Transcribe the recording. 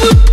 Ooh.